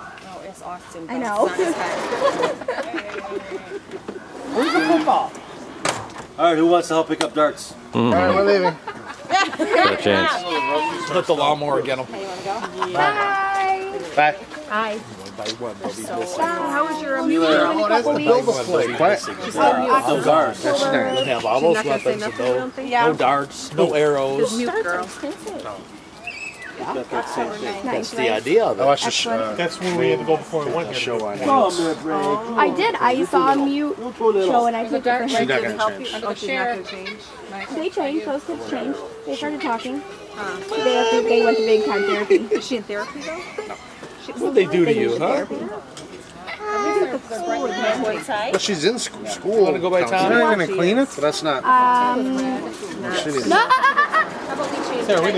Oh, it's Austin. I know. Where's the football? All right, who wants to help pick up darts? Mm-hmm. All right, we're leaving. No chance. Let the lawnmower get them. Bye. Bye. Hi. How was your Oh, that's the build place. What? No darts. That's nice. Have all those weapons, but no, no darts, no arrows. Mute girl. Got that same thing. That's the idea of it. watched the sh- uh, That's where we had to go before we went here. show on Oh, it. man, break. I did. I saw a mute show and I took it for She's not gonna change. Oh, she's not gonna change. They changed. Those kids changed. They started talking. They, have they went to big time therapy. Is she in therapy though? What they do to you, huh? Well, she's in school. School. Wanna go by counseling. town? You're not gonna clean it? But that's not. Um, She needs- no. Sarah, we